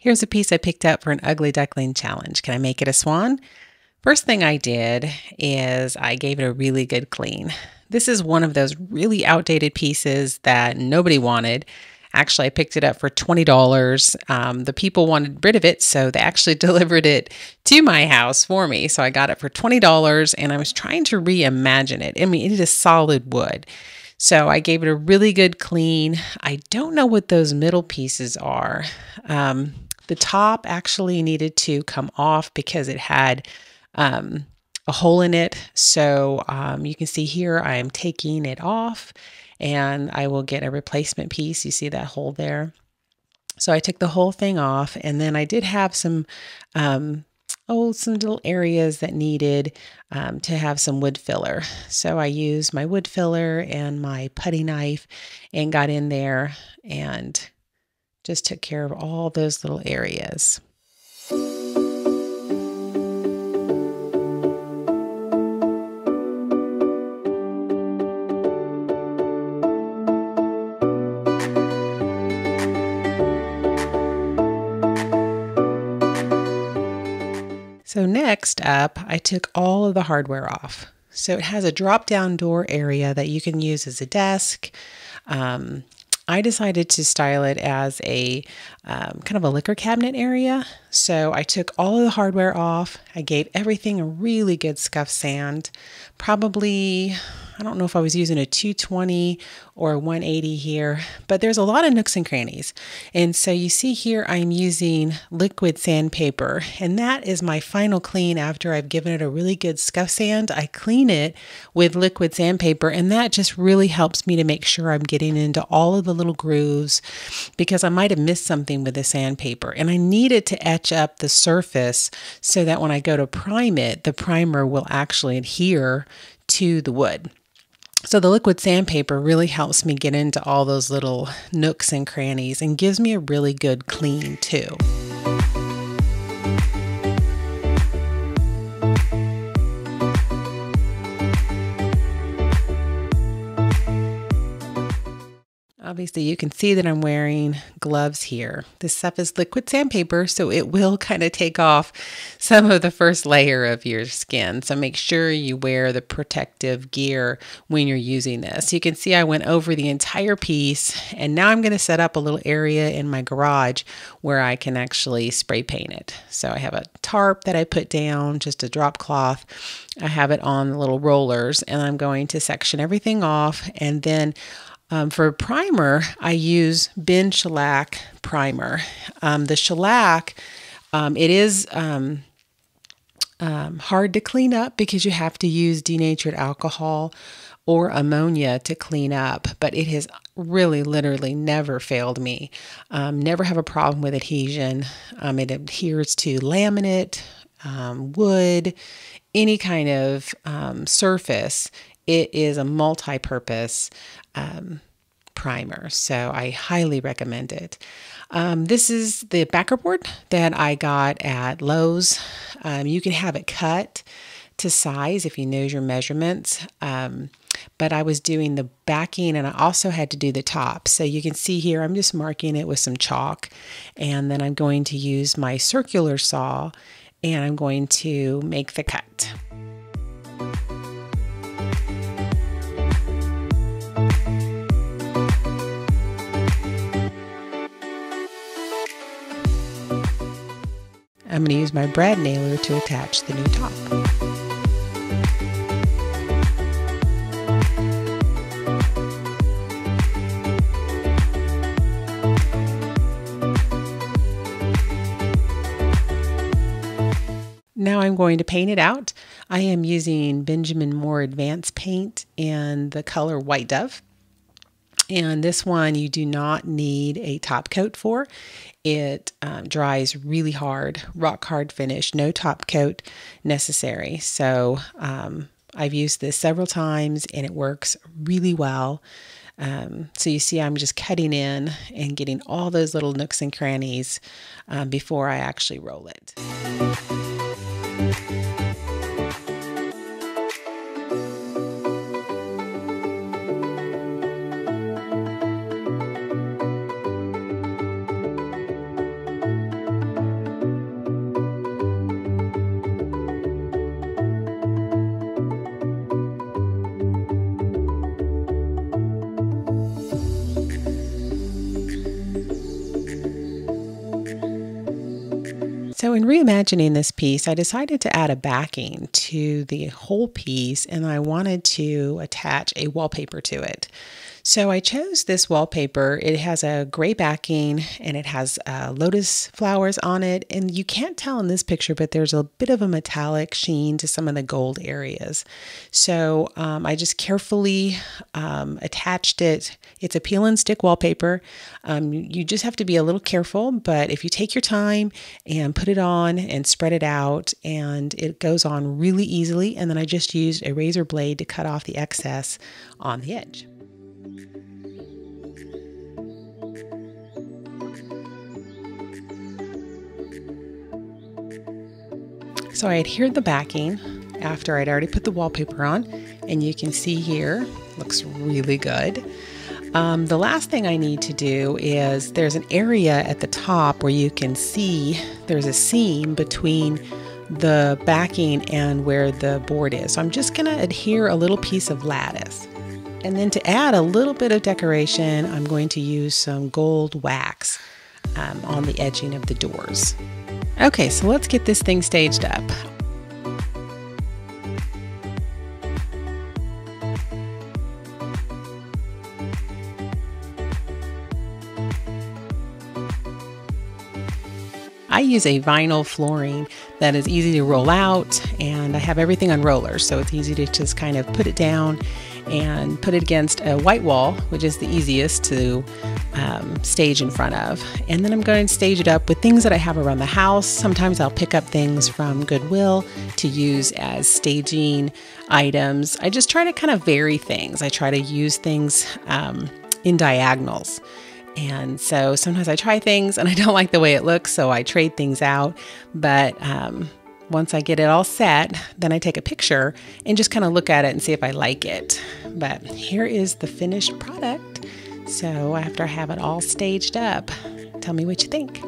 Here's a piece I picked up for an ugly duckling challenge. Can I make it a swan? First thing I did is I gave it a really good clean. This is one of those really outdated pieces that nobody wanted. Actually, I picked it up for $20. Um, the people wanted rid of it, so they actually delivered it to my house for me. So I got it for $20 and I was trying to reimagine it. I mean, it is solid wood. So I gave it a really good clean. I don't know what those middle pieces are. Um, the top actually needed to come off because it had um, a hole in it. So um, you can see here I am taking it off and I will get a replacement piece. You see that hole there. So I took the whole thing off and then I did have some um, oh, some little areas that needed um, to have some wood filler. So I used my wood filler and my putty knife and got in there and just took care of all those little areas. So next up, I took all of the hardware off. So it has a drop down door area that you can use as a desk. Um, I decided to style it as a um, kind of a liquor cabinet area. So I took all of the hardware off. I gave everything a really good scuff sand, probably I don't know if I was using a 220 or a 180 here, but there's a lot of nooks and crannies. And so you see here I'm using liquid sandpaper, and that is my final clean after I've given it a really good scuff sand. I clean it with liquid sandpaper, and that just really helps me to make sure I'm getting into all of the little grooves because I might have missed something with the sandpaper. And I needed to etch up the surface so that when I go to prime it, the primer will actually adhere to the wood. So the liquid sandpaper really helps me get into all those little nooks and crannies and gives me a really good clean too. Obviously, you can see that I'm wearing gloves here. This stuff is liquid sandpaper, so it will kind of take off some of the first layer of your skin. So make sure you wear the protective gear when you're using this. You can see I went over the entire piece, and now I'm going to set up a little area in my garage where I can actually spray paint it. So I have a tarp that I put down, just a drop cloth. I have it on little rollers, and I'm going to section everything off, and then um, for primer, I use BIN Shellac primer. Um, the shellac, um, it is um, um, hard to clean up because you have to use denatured alcohol or ammonia to clean up, but it has really literally never failed me. Um, never have a problem with adhesion. it adheres to laminate, wood, any kind of surface it is a multi purpose um, primer, so I highly recommend it. Um, this is the backer board that I got at Lowe's. Um, you can have it cut to size if you know your measurements. Um, but I was doing the backing and I also had to do the top. So you can see here, I'm just marking it with some chalk. And then I'm going to use my circular saw and I'm going to make the cut. I'm going to use my brad nailer to attach the new top. Now I'm going to paint it out. I am using Benjamin Moore Advanced Paint in the color White Dove. And this one you do not need a top coat for. It um, dries really hard, rock hard finish, no top coat necessary. So um, I've used this several times and it works really well. Um, so you see, I'm just cutting in and getting all those little nooks and crannies um, before I actually roll it. So, in reimagining this piece, I decided to add a backing to the whole piece and I wanted to attach a wallpaper to it. So I chose this wallpaper. It has a gray backing and it has uh, lotus flowers on it. And you can't tell in this picture, but there's a bit of a metallic sheen to some of the gold areas. So um, I just carefully um, attached it. It's a peel and stick wallpaper. Um, you just have to be a little careful, but if you take your time and put it on and spread it out, and it goes on really easily. And then I just used a razor blade to cut off the excess on the edge. So I adhered the backing after I'd already put the wallpaper on, and you can see here, looks really good. Um, the last thing I need to do is there's an area at the top where you can see there's a seam between the backing and where the board is. So I'm just going to adhere a little piece of lattice. And then to add a little bit of decoration, I'm going to use some gold wax um, on the edging of the doors. Okay, so let's get this thing staged up. I use a vinyl flooring that is easy to roll out and I have everything on rollers so it's easy to just kind of put it down and put it against a white wall, which is the easiest to um, stage in front of. And then I'm going to stage it up with things that I have around the house. Sometimes I'll pick up things from Goodwill to use as staging items. I just try to kind of vary things. I try to use things um, in diagonals. And so sometimes I try things and I don't like the way it looks, so I trade things out. But um, once I get it all set, then I take a picture and just kind of look at it and see if I like it. But here is the finished product. So after I have it all staged up, tell me what you think.